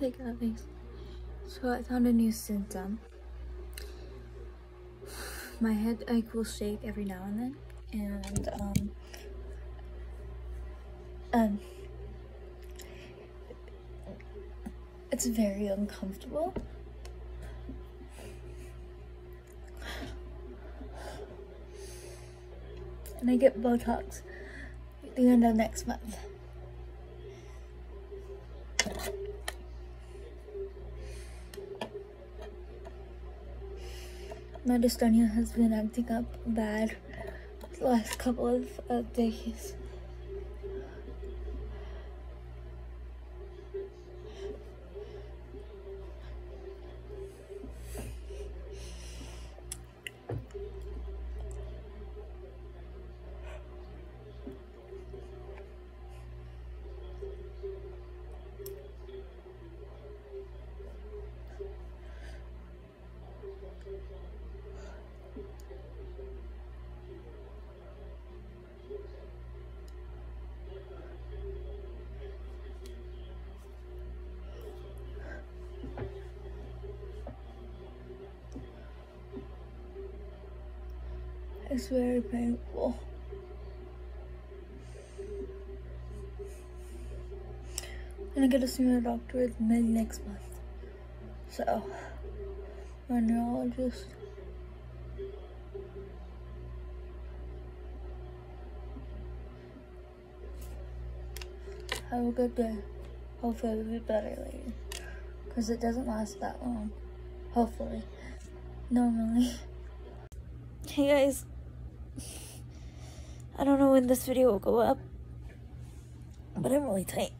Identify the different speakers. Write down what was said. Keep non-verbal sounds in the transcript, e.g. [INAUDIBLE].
Speaker 1: So I found a new symptom. My head like will shake every now and then, and um, um, it's very uncomfortable. And I get Botox at the end of next month. My dystonia has been acting up bad the last couple of uh, days. It's very painful. And I get to see my doctor mid next month. So, my neurologist. Have a good day. Hopefully it'll be better later. Because it doesn't last that long. Hopefully. Normally. [LAUGHS] Hey guys. I don't know when this video will go up, but I'm really tight.